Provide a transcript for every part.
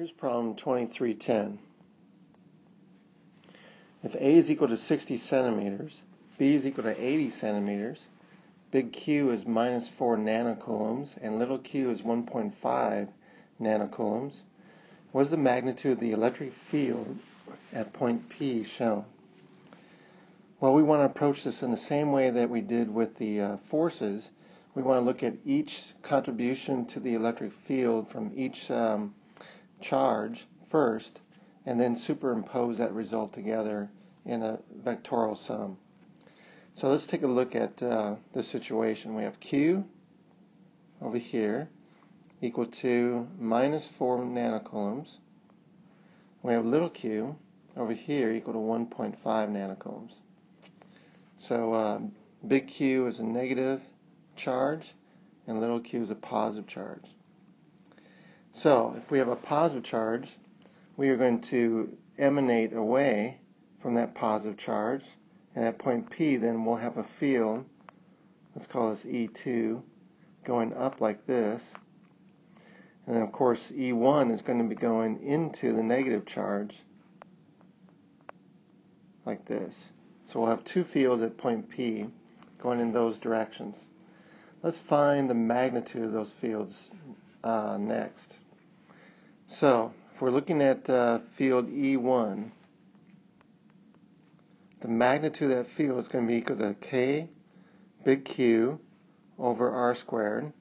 Here's problem 2310. If A is equal to 60 centimeters, B is equal to 80 centimeters, big Q is minus 4 nanocoulombs, and little q is 1.5 nanocoulombs, what is the magnitude of the electric field at point P shown? Well, we want to approach this in the same way that we did with the uh, forces. We want to look at each contribution to the electric field from each um, charge first and then superimpose that result together in a vectorial sum. So let's take a look at uh, the situation. We have Q over here equal to minus 4 nanocoulombs. We have little q over here equal to 1.5 nanocoulombs. So uh, big Q is a negative charge and little q is a positive charge. So if we have a positive charge, we are going to emanate away from that positive charge. And at point P, then we'll have a field, let's call this E2, going up like this. And then, of course, E1 is going to be going into the negative charge like this. So we'll have two fields at point P going in those directions. Let's find the magnitude of those fields uh, next. So, if we're looking at uh, field E1, the magnitude of that field is going to be equal to K big Q over R squared,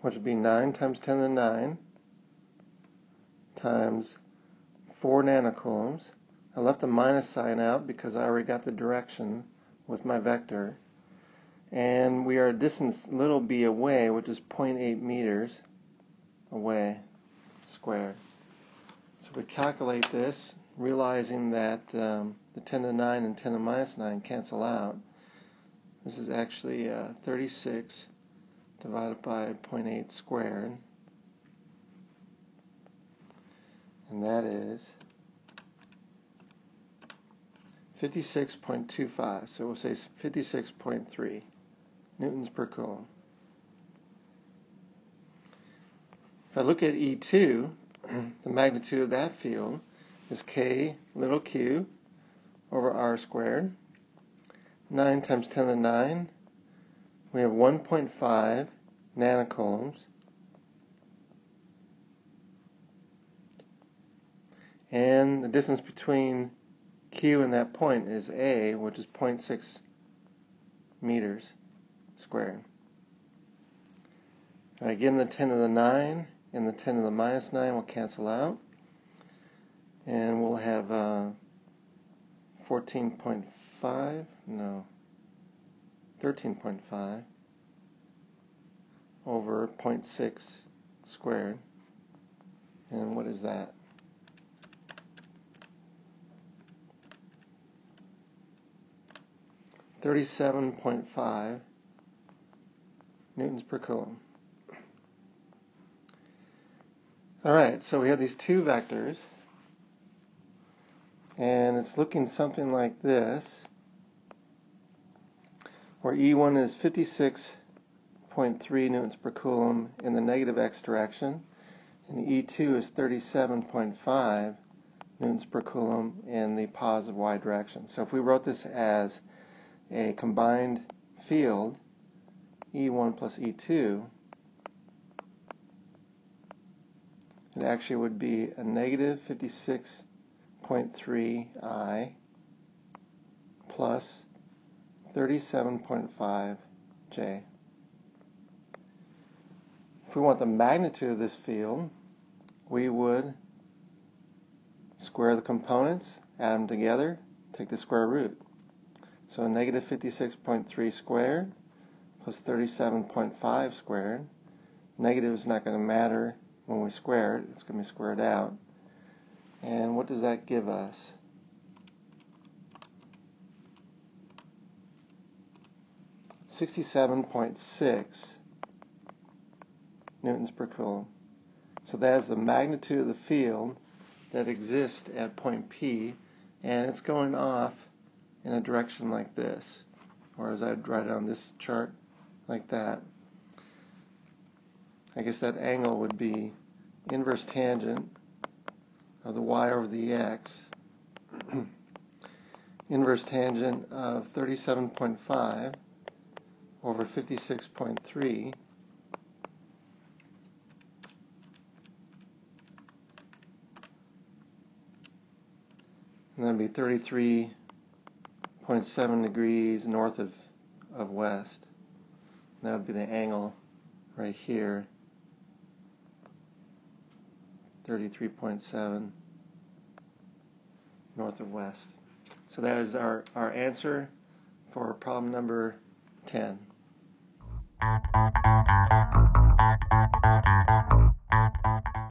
which would be 9 times 10 to the 9 times 4 nanocoulombs. I left the minus sign out because I already got the direction with my vector and we are a distance little b away, which is 0.8 meters away squared. So we calculate this, realizing that um, the 10 to the 9 and 10 to minus 9 cancel out. This is actually uh, 36 divided by 0.8 squared. And that is 56.25. So we'll say 56.3 newtons per coulomb. If I look at E2, the magnitude of that field is K little q over r squared. 9 times 10 to the 9, we have 1.5 nanocoulombs. And the distance between Q and that point is A, which is 0.6 meters squared. again, the 10 to the 9 and the 10 to the minus 9 will cancel out. And we'll have uh, 14.5, no, 13.5 over 0.6 squared. And what is that? Thirty-seven point five newtons per coulomb. All right, so we have these two vectors, and it's looking something like this, where E1 is 56.3 newtons per coulomb in the negative x direction, and E2 is 37.5 newtons per coulomb in the positive y direction. So if we wrote this as a combined field, E1 plus E2, it actually would be a negative 56.3 I plus 37.5 J. If we want the magnitude of this field, we would square the components, add them together, take the square root. So negative 56.3 squared plus 37.5 squared. Negative is not going to matter when we square it. It's going to be squared out. And what does that give us? Sixty-seven point six newtons per coulomb. So that is the magnitude of the field that exists at point P, and it's going off in a direction like this, or as I'd write it on this chart, like that. I guess that angle would be inverse tangent of the y over the x, inverse tangent of 37.5 over 56.3 and that'd be 33.7 degrees north of, of west. That would be the angle right here. 33.7 north of west. So that is our, our answer for problem number 10.